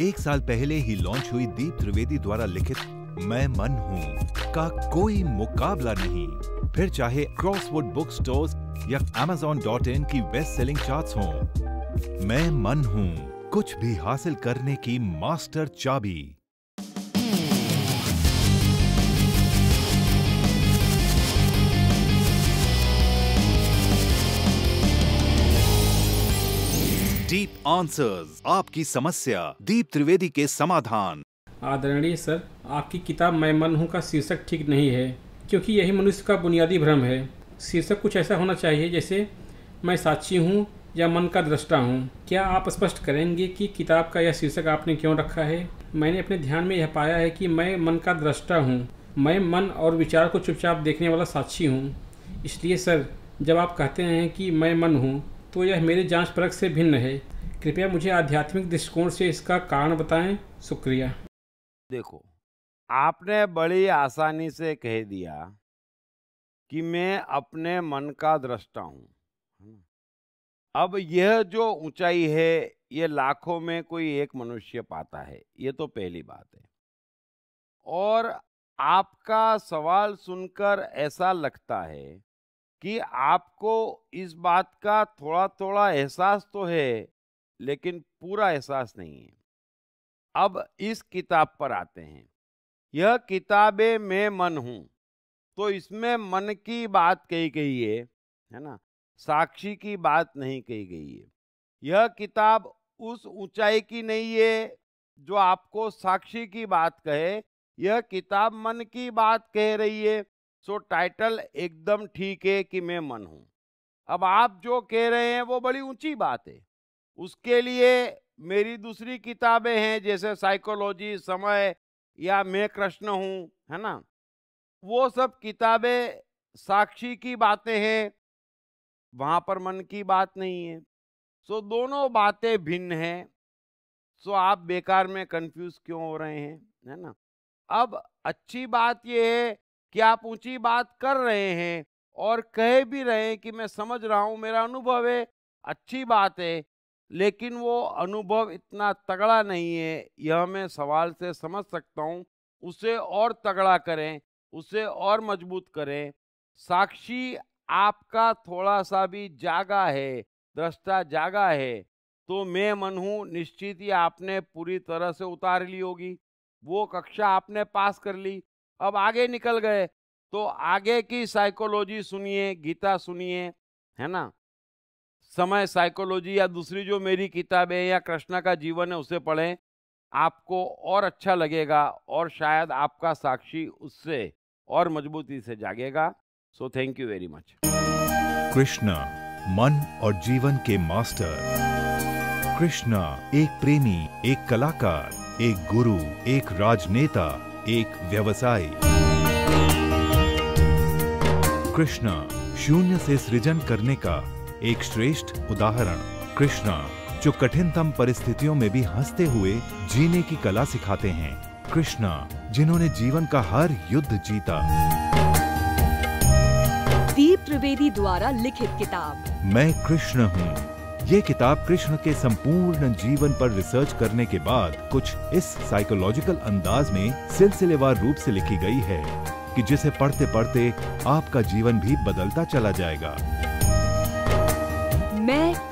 एक साल पहले ही लॉन्च हुई दीप त्रिवेदी द्वारा लिखित मैं मन हूँ का कोई मुकाबला नहीं। फिर चाहे क्रॉसवुड बुक स्टोर या अमेजोन डॉट इन की बेस्ट सेलिंग चार्ट हों, मैं मन हूँ कुछ भी हासिल करने की मास्टर चाबी। आंसर्स आपकी समस्या दीप त्रिवेदी के समाधान। आदरणीय सर, आपकी किताब मैं मन हूँ का शीर्षक ठीक नहीं है, क्योंकि यही मनुष्य का बुनियादी भ्रम है। शीर्षक कुछ ऐसा होना चाहिए जैसे, मैं साक्षी हूँ या मन का दृष्टा हूँ। क्या आप स्पष्ट करेंगे कि किताब का यह शीर्षक आपने क्यों रखा है? मैंने अपने ध्यान में यह पाया है कि मैं मन का दृष्टा हूँ। मैं मन और विचार को चुपचाप देखने वाला साक्षी हूँ। इसलिए सर, जब आप कहते हैं कि मैं मन हूँ तो यह मेरे जाँच परख से भिन्न है। कृपया मुझे आध्यात्मिक दृष्टिकोण से इसका कारण बताएँ। शुक्रिया। देखो, आपने बड़ी आसानी से कह दिया कि मैं अपने मन का दृष्टा हूँ अब यह जो ऊंचाई है, ये लाखों में कोई एक मनुष्य पाता है, ये तो पहली बात है। और आपका सवाल सुनकर ऐसा लगता है कि आपको इस बात का थोड़ा थोड़ा एहसास तो है लेकिन पूरा एहसास नहीं है। अब इस किताब पर आते हैं। यह किताबे मैं मन हूँ। तो इसमें मन की बात कही गई है है ना? साक्षी की बात नहीं कही गई है। यह किताब उस ऊंचाई की नहीं है जो आपको साक्षी की बात कहे। यह किताब मन की बात कह रही है। सो टाइटल एकदम ठीक है कि मैं मन हूँ। अब आप जो कह रहे हैं वो बड़ी ऊँची बात है। उसके लिए मेरी दूसरी किताबें हैं, जैसे साइकोलॉजी समय या मैं कृष्ण हूँ, है ना? वो सब किताबें साक्षी की बातें हैं, वहाँ पर मन की बात नहीं है। सो दोनों बातें भिन्न हैं, सो आप बेकार में कंफ्यूज क्यों हो रहे हैं, है ना? अब अच्छी बात यह है कि आप ऊँची बात कर रहे हैं और कह भी रहे हैं कि मैं समझ रहा हूँ, मेरा अनुभव है, अच्छी बात है लेकिन वो अनुभव इतना तगड़ा नहीं है, यह मैं सवाल से समझ सकता हूँ। उसे और तगड़ा करें, उसे और मज़बूत करें। साक्षी आपका थोड़ा सा भी जागा है, दृष्टा जागा है तो मैं मन हूँ निश्चित ही आपने पूरी तरह से उतार ली होगी। वो कक्षा आपने पास कर ली। अब आगे निकल गए। तो आगे की साइकोलॉजी सुनिए, गीता सुनिए, है ना? समय साइकोलॉजी या दूसरी जो मेरी किताब है या कृष्णा का जीवन है, उसे पढ़ें, आपको और अच्छा लगेगा और शायद आपका साक्षी उससे और मजबूती से जागेगा। So thank you very much Krishna, मन और जीवन के मास्टर। कृष्णा, एक प्रेमी, एक कलाकार, एक गुरु, एक राजनेता, एक व्यवसायी। कृष्णा, शून्य से सृजन करने का एक श्रेष्ठ उदाहरण कृष्णा जो कठिनतम परिस्थितियों में भी हँसते हुए जीने की कला सिखाते हैं। कृष्णा जिन्होंने जीवन का हर युद्ध जीता। दीप त्रिवेदी द्वारा लिखित किताब। मैं कृष्ण हूँ। ये किताब कृष्ण के संपूर्ण जीवन पर रिसर्च करने के बाद कुछ इस साइकोलॉजिकल अंदाज में सिलसिलेवार रूप से लिखी गई है कि जिसे पढ़ते पढ़ते आपका जीवन भी बदलता चला जाएगा।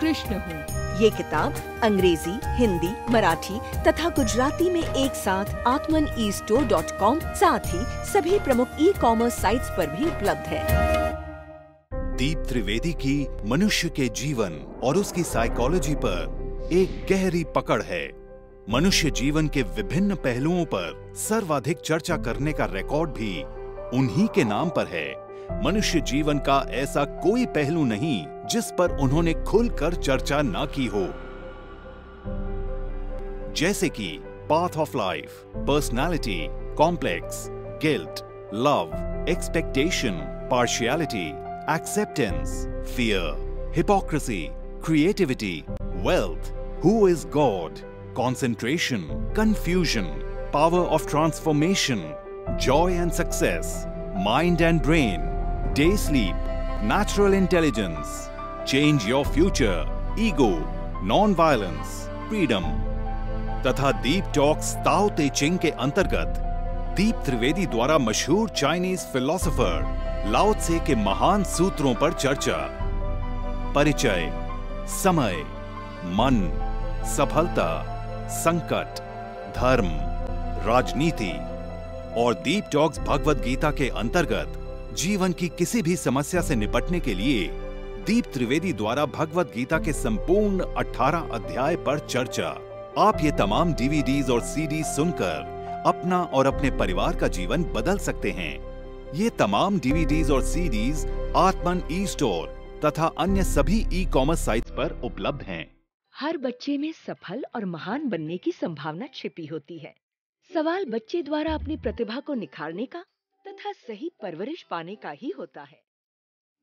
कृष्ण हूँ। ये किताब अंग्रेज़ी हिंदी मराठी तथा गुजराती में एक साथ आत्मन ई स्टोर डॉट कॉम साथ ही सभी प्रमुख ई कॉमर्स साइट्स पर भी उपलब्ध है। दीप त्रिवेदी की मनुष्य के जीवन और उसकी साइकोलॉजी पर एक गहरी पकड़ है। मनुष्य जीवन के विभिन्न पहलुओं पर सर्वाधिक चर्चा करने का रिकॉर्ड भी उन्हीं के नाम पर है। मनुष्य जीवन का ऐसा कोई पहलू नहीं जिस पर उन्होंने खुलकर चर्चा ना की हो। जैसे कि path of life personality complex guilt love expectation partiality acceptance fear hypocrisy creativity wealth who is God concentration confusion power of transformation joy and success mind and brain day sleep, natural intelligence, change your future, ego, non-violence, freedom. तथा दीप talks ताओ ते चिंग के अंतर्गत दीप त्रिवेदी द्वारा मशहूर Chinese philosopher लाओ त्से के महान सूत्रों पर चर्चा परिचय समय मन सफलता संकट धर्म राजनीति और दीप टॉक्स भगवत गीता के अंतर्गत जीवन की किसी भी समस्या से निपटने के लिए दीप त्रिवेदी द्वारा भगवत गीता के संपूर्ण 18 अध्याय पर चर्चा। आप ये तमाम डीवीडीज और सीडी सुनकर अपना और अपने परिवार का जीवन बदल सकते हैं। ये तमाम डीवीडीज और सीडीज आत्मन ई स्टोर तथा अन्य सभी ई कॉमर्स साइट्स पर उपलब्ध हैं। हर बच्चे में सफल और महान बनने की संभावना छिपी होती है। सवाल बच्चे द्वारा अपनी प्रतिभा को निखारने का तथा सही परवरिश पाने का ही होता है।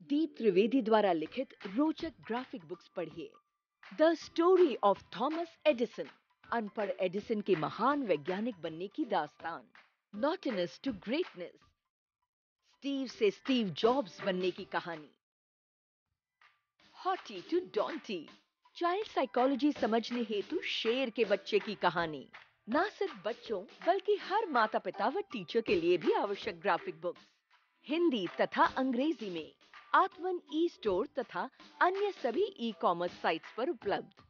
दीप त्रिवेदी द्वारा लिखित रोचक ग्राफिक बुक्स पढ़िए। The story of Thomas Edison अनपढ़ एडिसन के महान वैज्ञानिक बनने की दास्तान। नॉटिनस टू ग्रेटनेस स्टीव से स्टीव जॉब्स बनने की कहानी। हॉटी टू डॉन्टी चाइल्ड साइकोलॉजी समझने हेतु शेर के बच्चे की कहानी। न सिर्फ़ बच्चों, बल्कि हर माता पिता व टीचर के लिए भी आवश्यक ग्राफिक बुक्स हिंदी तथा अंग्रेज़ी में, आत्मन ई स्टोर तथा अन्य सभी ई कॉमर्स साइट्स पर उपलब्ध।